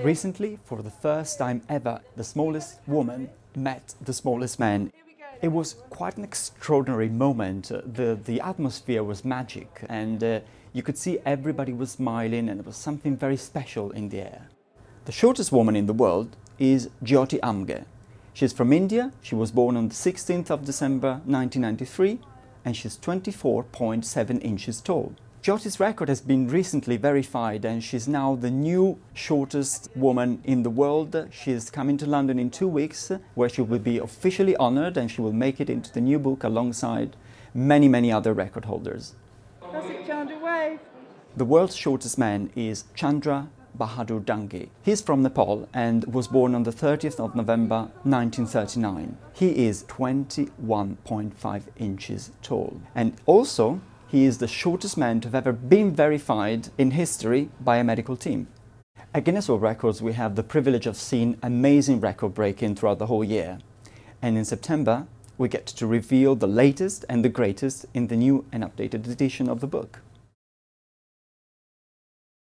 Recently, for the first time ever, the smallest woman met the smallest man. It was quite an extraordinary moment. Uh, The, the atmosphere was magic, and uh, you could see everybody was smiling, and there was something very special in the air. The shortest woman in the world is Jyoti Amge. She's from India. She was born on the 16th of December 1993, and she's 24.7 inches tall. Jyoti's record has been recently verified and she's now the new shortest woman in the world. She's coming to London in two weeks where she will be officially honored and she will make it into the new book alongside many, many other record holders. Classic Chandra wave. The world's shortest man is Chandra Bahadur Dangi. He's from Nepal and was born on the 30th of November 1939. He is 21.5 inches tall. And also, he is the shortest man to have ever been verified in history by a medical team. At Guinness World Records, we have the privilege of seeing amazing record breaking throughout the whole year. And in September, we get to reveal the latest and the greatest in the new and updated edition of the book.